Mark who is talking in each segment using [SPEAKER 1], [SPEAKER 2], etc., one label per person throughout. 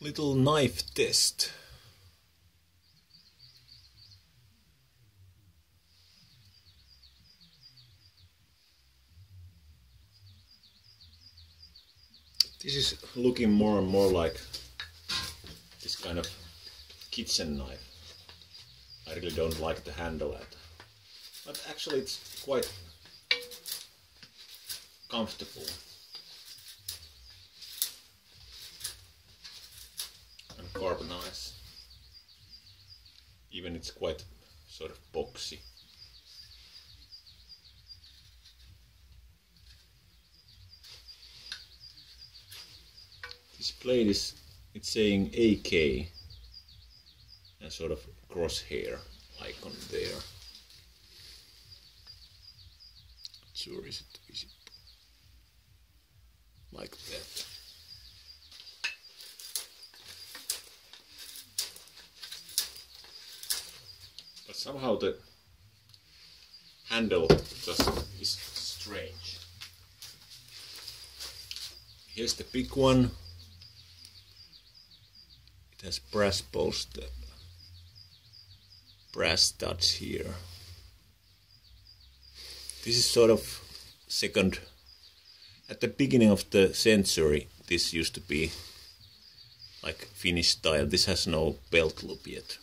[SPEAKER 1] little knife test. This is looking more and more like this kind of kitchen knife. I really don't like the handle at. But actually it's quite comfortable. And carbonized. Even it's quite sort of boxy. This plate is it's saying AK and sort of crosshair icon there. Sure is it, is it like that. But somehow the handle just is strange. Here's the big one. It has brass post, brass studs here. This is sort of second. At the beginning of the century, this used to be like Finnish style. This has no belt loop yet.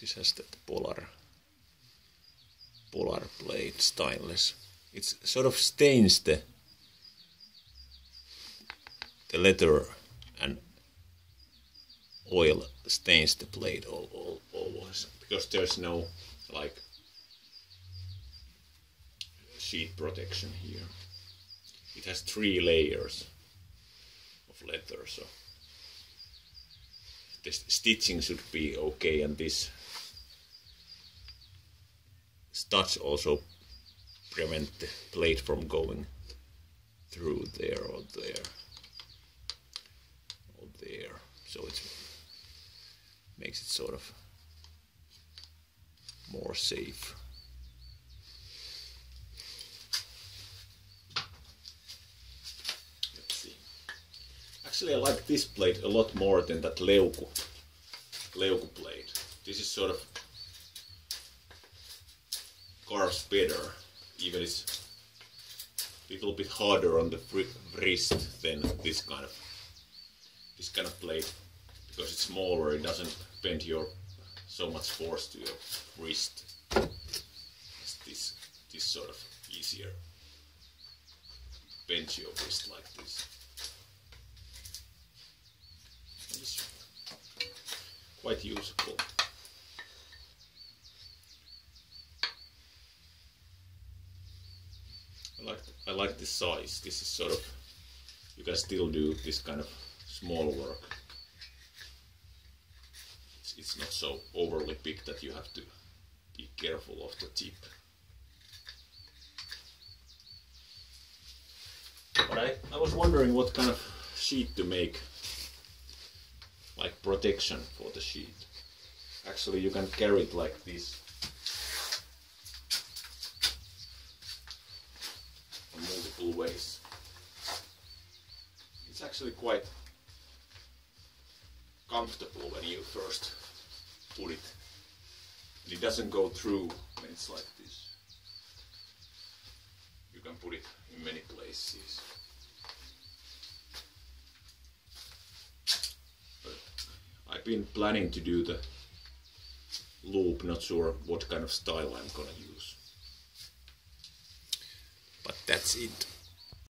[SPEAKER 1] This has that polar polar blade stainless. It sort of stains the the leather and oil stains the blade all, all, always because there's no like sheet protection here. It has three layers of leather so the stitching should be okay and this studs also prevent the blade from going through there or there or there. So it makes it sort of more safe. Let's see. Actually I like this blade a lot more than that Leuku Leuku blade. This is sort of carves better even it's a little bit harder on the wrist than this kind of this kind of blade. Because it's smaller it doesn't bend your so much force to your wrist. It's this this sort of easier. Bend your wrist like this. It's quite useful I like the size. This is sort of you can still do this kind of small work. It's, it's not so overly big that you have to be careful of the tip. But I, I was wondering what kind of sheet to make like protection for the sheet. Actually you can carry it like this ways. It's actually quite comfortable when you first put it. And it doesn't go through when it's like this. You can put it in many places. But I've been planning to do the loop, not sure what kind of style I'm gonna use. But that's it.